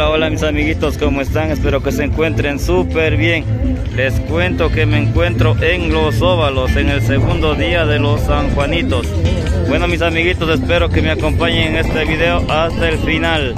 Hola, hola mis amiguitos, ¿cómo están? Espero que se encuentren súper bien. Les cuento que me encuentro en Los Óvalos, en el segundo día de los San Juanitos. Bueno mis amiguitos, espero que me acompañen en este video hasta el final.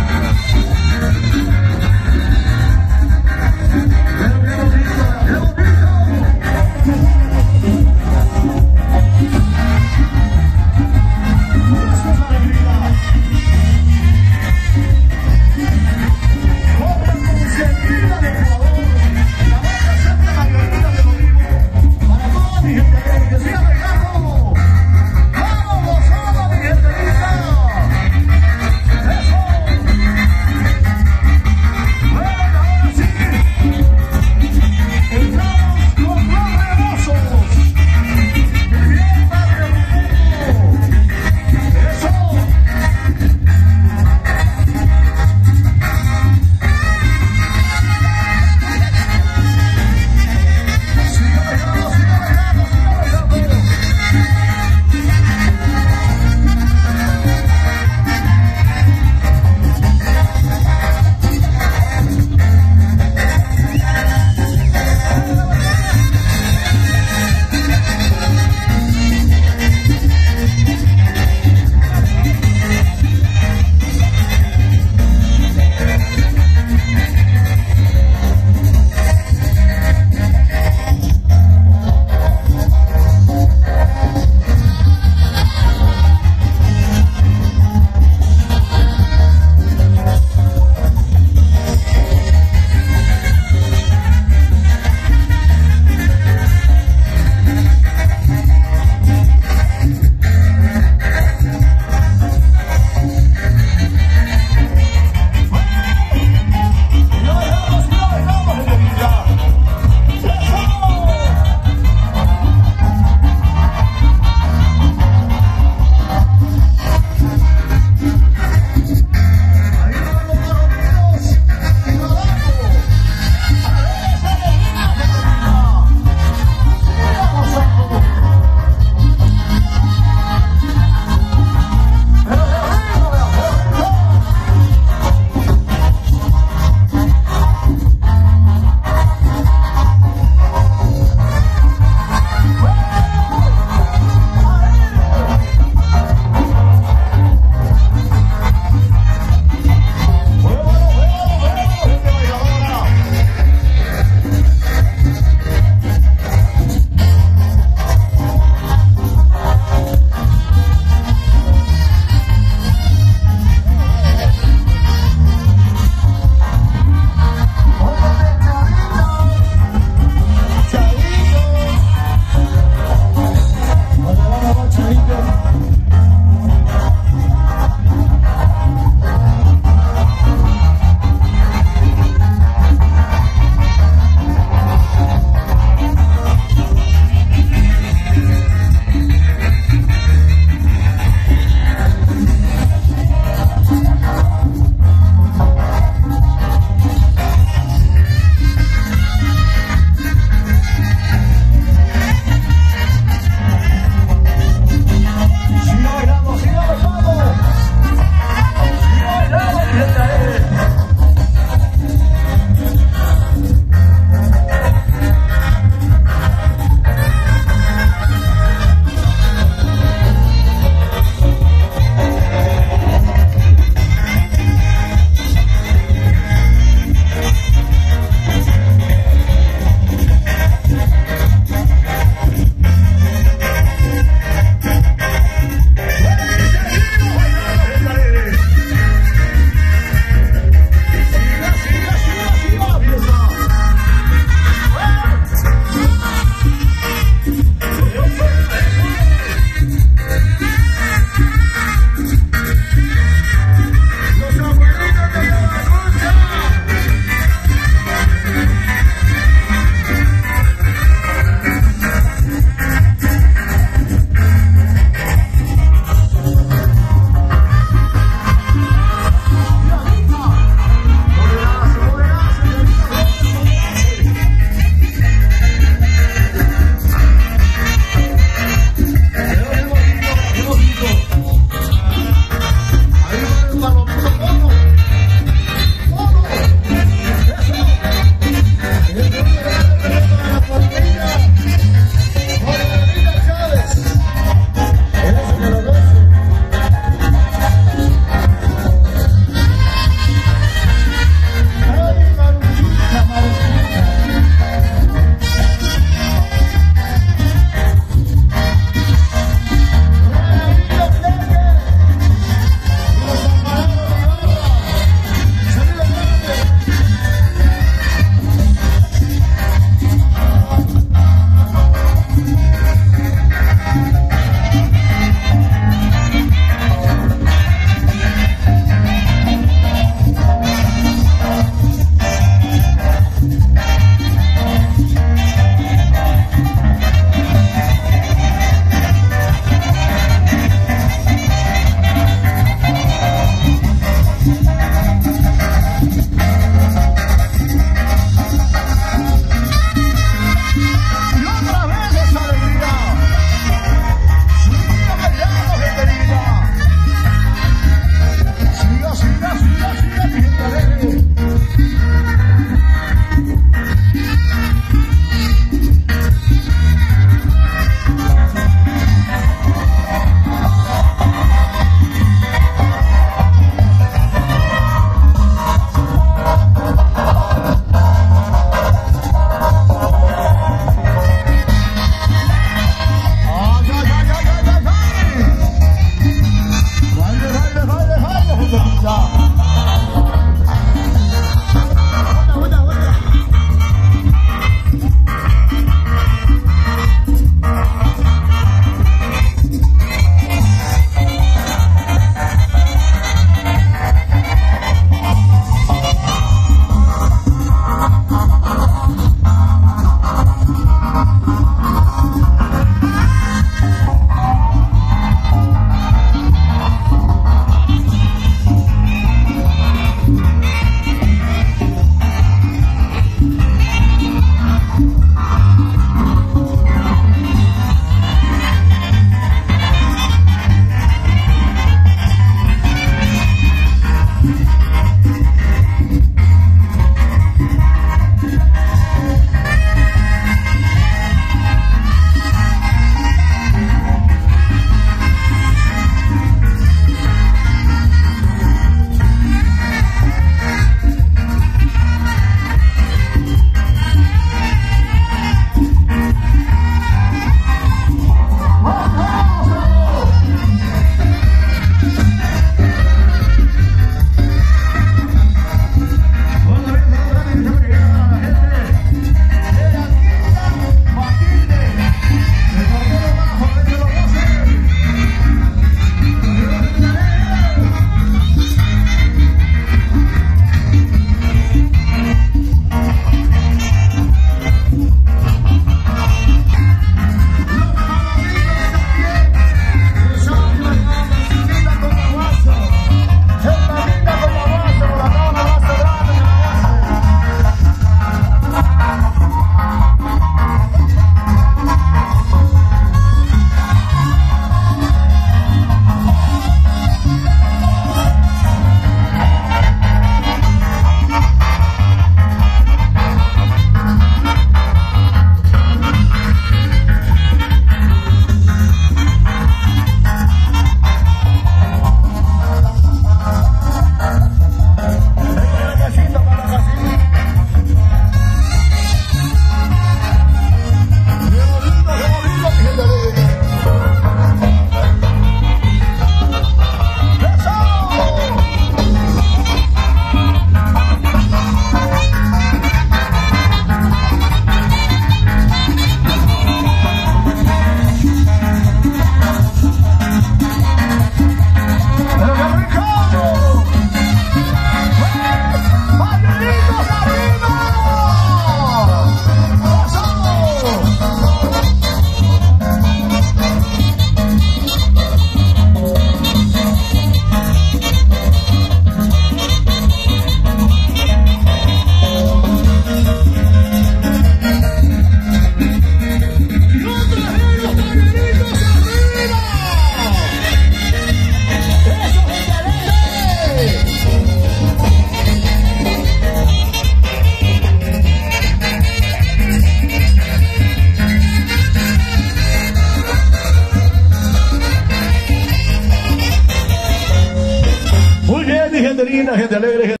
Gente linda, gente alegre.